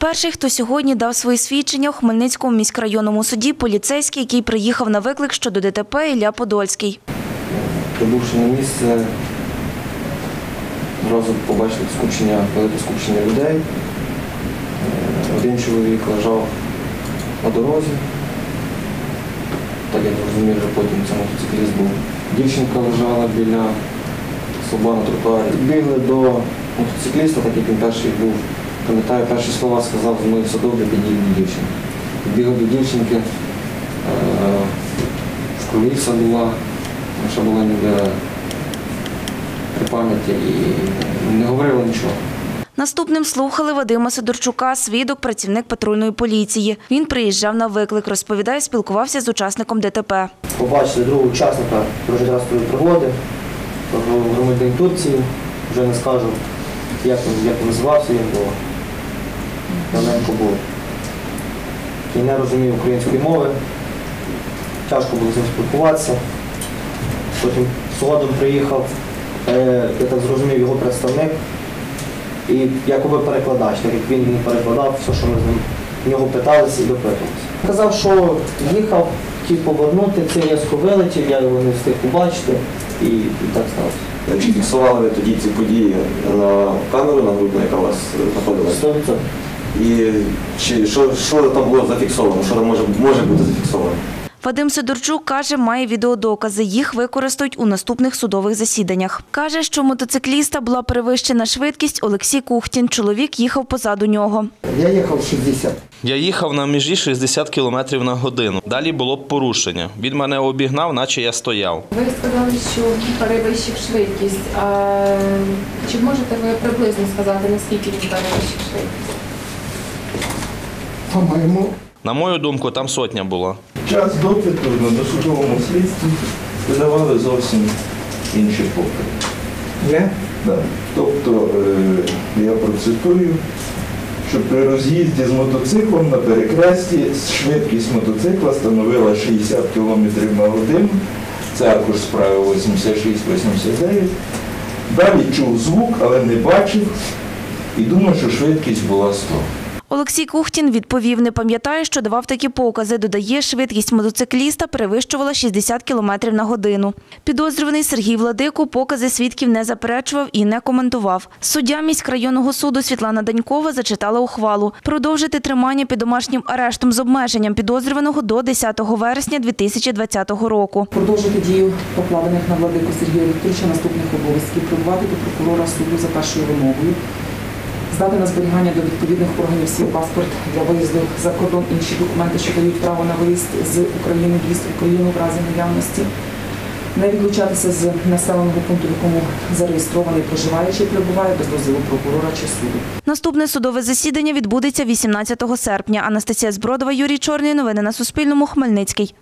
Перший, хто сьогодні дав свої свідчення у Хмельницькому міськрайонному суді, поліцейський, який приїхав на виклик щодо ДТП Ілля Подольський. Прибувши на місце, одразу побачили скупчення, велике скупчення людей. Е, Один чоловік лежав на дорозі. Так я зрозумів, вже потім це мотоцикліст був. Дівчинка лежала біля стовба на тротуарі. Бігли до мотоцикліста, так як він перший був. Пам'ятаю, перші слова сказав з моїх садок, де підійде дівчинки. Бігли до дівчинки, е, в крові вся була, ще була ніде при пам'яті і не говорила нічого. Наступним слухали Вадима Сидорчука, свідок, працівник патрульної поліції. Він приїжджав на виклик, розповідає, спілкувався з учасником ДТП. Побачили другого учасника дорожньо-транспортної пригоди, громадянин Турції, вже не скажу, як він, як він називався, як було. Давненько було. І не розумів української мови, тяжко було з ним спілкуватися. Потім згодом приїхав, е, я так зрозумів, його представник і якоби перекладач, так як він перекладав все, що ми з ним в нього питалися і допитувалися. Казав, що їхав, хотів повернути, цей різко вилетів, я його не встиг побачити і, так сталося. Чи фіксували ви тоді ці події на камеру на нагрудну, яка у вас знаходилася? 100%. І чи що, що там було зафіксовано? Що там може, може бути зафіксовано? Вадим Сидорчук каже, має відеодокази. Їх використають у наступних судових засіданнях. Каже, що мотоцикліста була перевищена швидкість Олексій Кухтін. Чоловік їхав позаду нього. Я їхав 60. Я їхав на межі 60 км на годину. Далі було б порушення. Він мене обігнав, наче я стояв. Ви сказали, що перевищив швидкість. А чи можете ви приблизно сказати, наскільки він перевищив швидкість? По-моєму, На мою думку, там сотня була. Час допиту на досудовому слідстві видавали зовсім інші покази. я Да. Тобто, е, я процитую, що при роз'їзді з мотоциклом на перехресті швидкість мотоцикла становила 60 км на годину. Це також справа 86-89. Далі чув звук, але не бачив і думав, що швидкість була 100. Олексій Кухтін відповів, не пам'ятає, що давав такі покази. Додає, швидкість мотоцикліста перевищувала 60 км на годину. Підозрюваний Сергій Владико покази свідків не заперечував і не коментував. Суддя міськрайонного суду Світлана Данькова зачитала ухвалу. Продовжити тримання під домашнім арештом з обмеженням підозрюваного до 10 вересня 2020 року. продовжити дію покладених на владику Сергія Вікторовича наступних обов'язків, прибувати до прокурора суду за першою вимогою, здати на зберігання до відповідних органів свій паспорт для виїзду за кордон інші документи, що дають право на виїзд з України, в'їзд в Україну в разі наявності, не відлучатися з населеного пункту, в якому зареєстрований проживаючий перебуває без дозволу прокурора чи суду. Наступне судове засідання відбудеться 18 серпня. Анастасія Збродова, Юрій Чорний. Новини на Суспільному. Хмельницький.